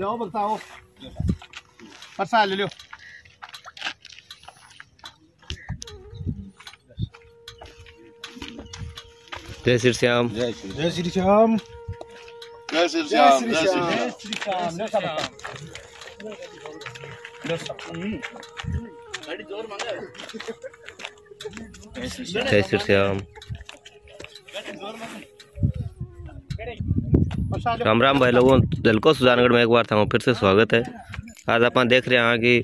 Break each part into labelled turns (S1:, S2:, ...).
S1: लो बताओ परसा ले लो
S2: जय श्री श्याम
S1: जय श्री जय श्री श्याम
S3: जय श्री श्याम
S1: श्री
S3: जय श्री
S1: श्याम।
S3: श्याम
S1: श्री श्याम लो सब
S2: जय श्री श्याम
S1: परसा लो
S2: राम राम भाई लोगों दिलको सुजानगढ़ में एक बार था फिर से स्वागत है। आज आप देख रहे हैं की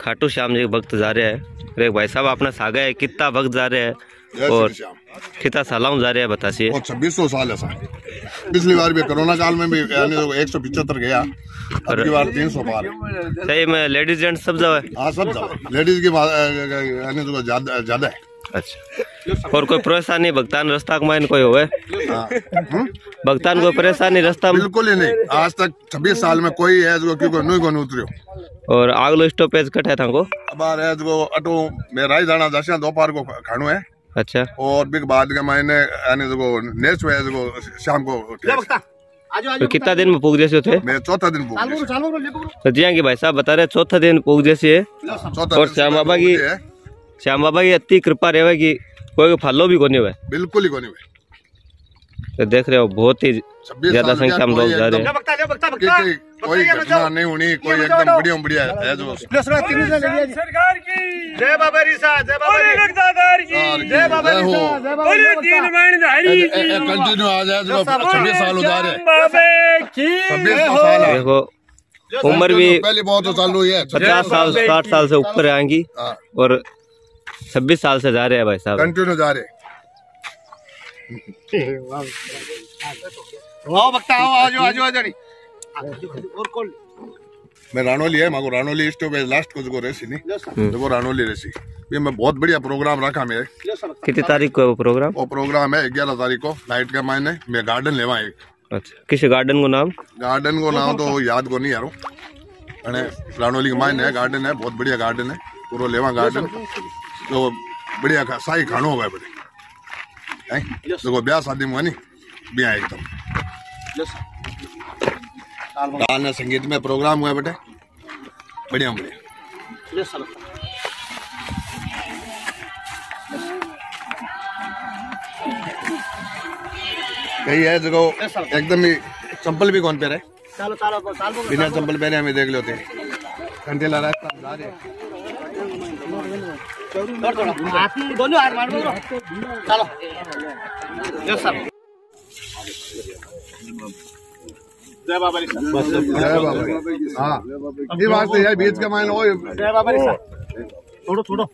S2: खाटू श्याम जी भक्त जा रहे हैं। एक भाई साहब अपना सागा है कितना भक्त जा रहे हैं। और कितना सालाऊ जा रहे हैं बताइए।
S3: और छब्बीस सौ साल है सर पिछली बार भी कोरोना काल में भी तो एक सौ पिछहत्तर गया की बार तीन सौ पार।
S2: सही में लेडीज़ जेंट्स सब जाओ हाँ?
S3: सब जाओ। लेडीज़ की तो ज़्यादा है।
S2: अच्छा। और कोई परेशानी? भगतान रास्ता में कोई होवे?
S3: हाँ। हम्म?
S2: भगतान कोई परेशानी रास्ता
S3: बिल्कुल ही नहीं। आज तक छब्बीस साल में कोई है जो क्योंकि नहीं को उतरियो
S2: और आगलो स्टॉपेज कट है थाको
S3: अब आ रहे जो अटो मैं राई दाना दसिया दोपहर को खानो है।
S2: अच्छा।
S3: और बिग बाद के महीने यानी जो नेक्स्ट है जो शाम को
S1: लो बक्ता
S2: तो कितना दिन में पूग जैसे थे?
S3: मैं चौथा दिन
S2: तो जिया की भाई साहब बता रहे चौथा दिन पूग जैसे है। और श्याम बाबा की- श्याम बाबा की अति कृपा रहे कि कोई फलो भी कोनी हुआ
S3: बिल्कुल ही को नहीं
S2: तो देख रहे हो बहुत ही ज़्यादा संख्या में लोग जा रहे हैं।
S1: बक्ता ले बक्ता
S3: कि
S1: बक्ता
S3: कोई कोई घटना नहीं होनी कोई एकदम बढ़िया बढ़िया है जो।
S4: सरकार की।
S1: जय बाबा रिसा जय बाबा री
S4: लगदादार की।
S1: जय बाबा
S3: कंटिन्यू आ जाए जो छब्बीस साल उधार है
S4: बाबे की।
S3: छब्बीस साल।
S2: देखो उम्र भी
S3: पहली बहुत चालू हुई है
S2: पचास साल। साठ साल से ऊपर आएँगी
S3: हाँ,
S2: और छब्बीस साल से जा रहे हैं भाई साहब।
S3: कंटिन्यू जा रहे।
S1: आओ बक्ता आओ आजो आजो आजो। और कौन
S3: मैं रानोली है माको रानोली स्टॉप है लास्ट को जो रेसी नहीं देखो रानोली रेसी ये मैं बहुत बढ़िया प्रोग्राम रखा मैं।
S2: कितनी तारीख को है वो प्रोग्राम
S3: वो प्रोग्राम है ग्यारह तारीख को नाइट का मायने। मैं गार्डन लेवा एक।
S2: अच्छा किस गार्डन को नाम?
S3: गार्डन को नाम तो याद को नहीं यारो। अने रानोली के मायने है गार्डन है बहुत बढ़िया गार्डन है। पूरा लेवा गार्डन तो बढ़िया खा, शाही खानो होगा बड़े हैं? देखो ब्याह शादी में हुआ नहीं? ब्याह एकदम। गाना संगीत में प्रोग्राम हुआ बेटे? बढ़िया बढ़िया। कही है देखो एकदम ही चंपल भी कौन पे रहे?
S1: चलो चलो चाल बोलो
S3: बिना चंपल पहने हमें देख लेते हैं। घंटे ला रहे हैं।
S1: थोड़ा दोनों जय बाबा
S3: जय बाबा हाँ बात तो है बीच के ओए
S1: जय बाबा छोड़ो छोड़ो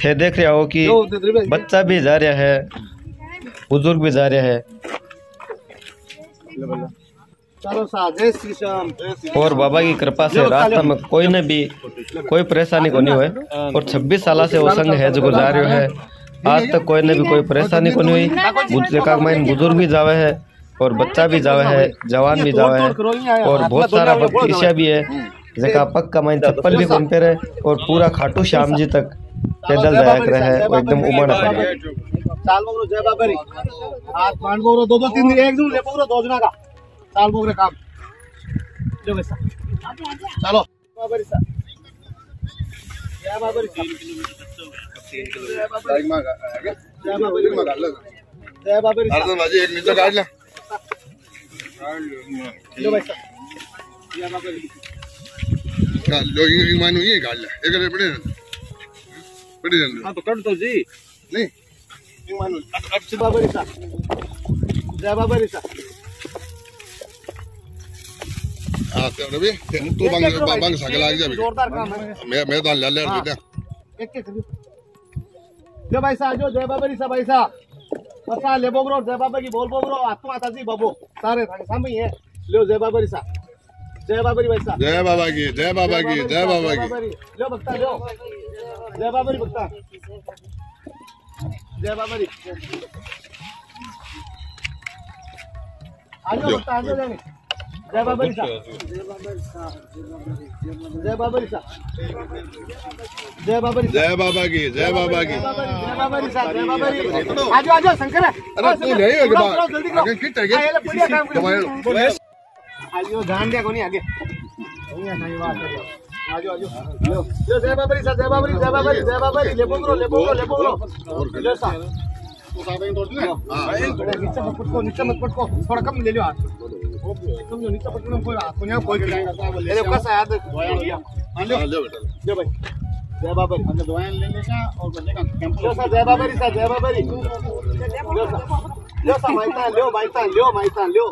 S2: थे देख रहे हो कि बच्चा भी जा रहा है बुज़ुर्ग भी जा रहा है और बाबा की कृपा से रास्ता में कोई ने भी कोई परेशानी को नहीं हुए। और 26 साल से वो संघ है जो गुजार रहे है। आज तक कोई ने भी कोई परेशानी को नहीं हुई। माइन बुज़ुर्ग भी जावे है और बच्चा भी जावे है जवान भी जावे है। और बहुत सारा भक्तिया भी है। जेका पग का माइन चप्पल भी कौन पे रहे और पूरा खाटू श्याम जी तक पैदल जाया कर है वो एकदम उमड़ पड़े
S1: चाल बोलो जय बाबा री हाथ मान बोलो दो दो तीन दिन एक दिन ले बोलो दो दिन का चाल बोल काम लो वैसा चलो। बाबा री सा जय बाबा री जय बाबा री जय बाबा री जय बाबा री
S3: अर्जुन भाजी एक नीचे काट ले।
S1: लो वैसा जय बाबा री
S3: जो ये मानो ये काट ले एक अरे बड़े बड़े जन
S1: हाँ तो कर दो जी।
S3: नहीं।
S1: जय बाबा री सा बाबा री सा
S3: हाँ तो रवि तू बंग बंग सकल आ जा
S1: जोरदार काम है।
S3: मैं मैं तो ले ले बेटा।
S1: एक एक जो भाई साहब जो जय बाबा री भाई साहब। बसा ले बोगरो जय बाबा की बोल बोगरो। आत्मा ताजी बबो। सारे थाने सामने ही है। लो जय बाबा री सा जय बाबा री भाई साहब।
S3: जय बाबा की जय बाबा की जय बाबा की
S1: री लो बक्ता लो जय बाबा बक्ता। जय बाबा बक्ता जाने। जय बाबरी सा जय बाबरी सा जय बाबरी सा
S3: जय बाबा की जय बाबा की
S1: जय बाबरी सा जय बाबरी। आजो आजो शंकर।
S3: अरे तू के बाद।
S1: जल्दी
S3: आगे खींच आगे।
S1: आ, आइयो ध्यान दिया कोनी आगे। नहीं बात आजो आजो। लो। जय बाबरी सर जय बाबरी जय बाबरी जय बाबरी। ले पोंगरो ले पोंगरो ले पोंगरो ले सा तो साहब। इन तोड़ दूँ हाँ नीचे मत पटको नीचे मत पटको। थोड़ा कम ले लो हाथ। तुम जो नीचे पटको कोई हाथ को नहीं। कोई ले लो कसा याद
S3: हाँ? हाँ, ले ले। बेटा।
S1: ले भाई। जय बाबरी। हाँ, हमने दवाएँ ले लेना और बंदे का कैंप लो सर जय बाबरी सर जय बाबरी। लो सा। माइतान लो माइतान लो माइतान लो।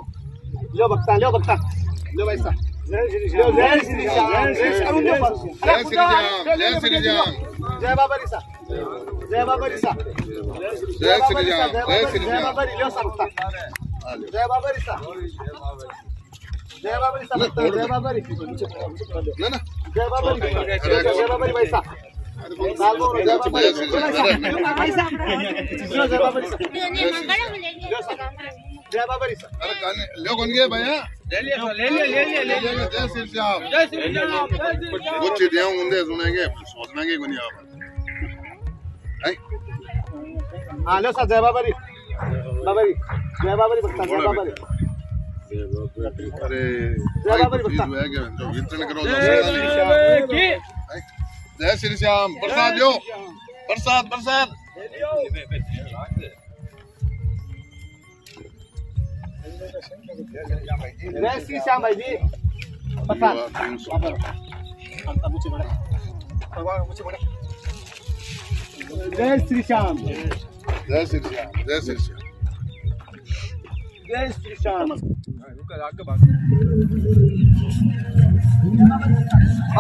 S1: लो बक्ता लो बक्ता जय श्री श्याम जय श्री श्याम जय श्री श्याम
S3: जय श्री राम, जय श्री राम।
S1: जय बाबरी सा जय बाबरी सा
S3: जय श्री राम जय श्री
S1: जय
S3: राम
S1: बाबरी लो सा बक्ता
S3: हाँ, लो।
S1: जय बाबरी सा जय बाबरी सा बक्ता जय बाबरी
S3: ना ना
S1: जय बाबरी जय
S3: भैया? ले लिया ले लिया ले लिया ले लिया। श्री राम
S4: जय श्री राम जय
S3: कुछ चीज़ें होंगे सुनेंगे सोचेंगे को नहीं आप। हाँ?
S1: लो जय बाबरी बाबरी जय जय
S3: अरे। है जो वितरण करो
S4: जय। श्री की?
S3: जय श्री श्याम। प्रसाद लो प्रसाद प्रसाद।
S1: जय श्री श्याम भाई जी। पता जय श्री श्याम।
S3: जय श्री श्याम जय श्री श्याम।
S1: जय श्री श्याम।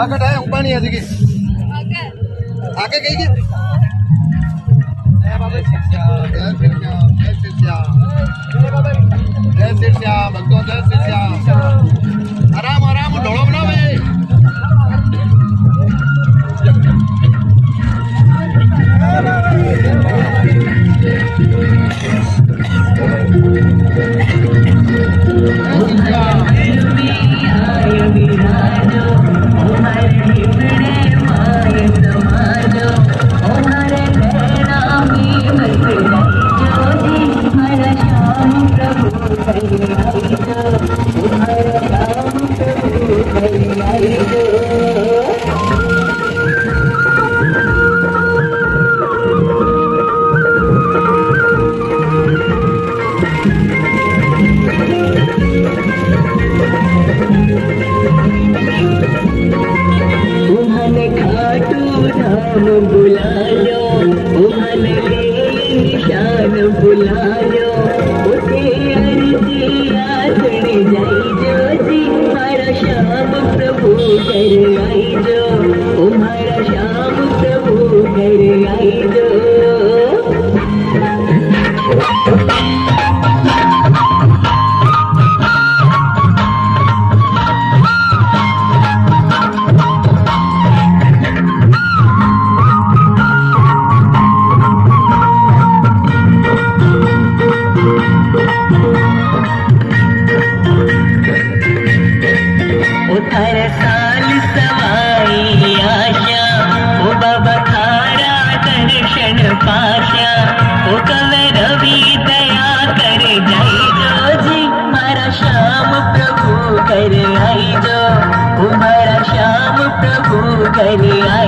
S3: आगे है ऊपर नहीं है जी आगे गई जय श्याम। भक्तों जय श्री श्याम। आराम
S5: घुन खाटून बुलायो घुमणु जान बुलायो प्रभु कर आई जो
S1: 为你爱。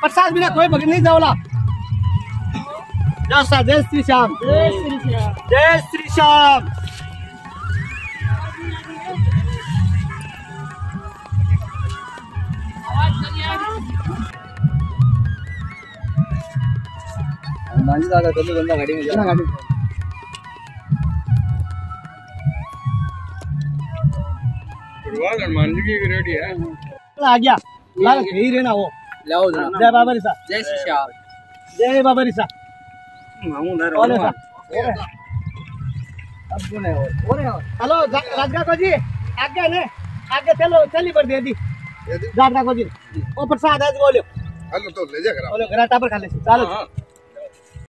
S1: प्रसाद बिना कोई भगत नहीं जाओला जय श्री श्याम जय श्री श्याम। जय श्री श्याम। गाड़ी
S4: हनुमान जी की रेडी है।
S1: आ गया। लाल ही रहना वो। जय बाबा रिसा।
S4: जय श्री श्याम।
S1: जय बाबा रिसा। हेलो राजगा को जी। आगे ने। आगे चलो चली पर दे दी राजगा को जी। ओ प्रसाद आज बोलो
S3: हेलो तो ले जा करा
S1: बोलो घराटा टापर खा ले चलो
S4: हाँ।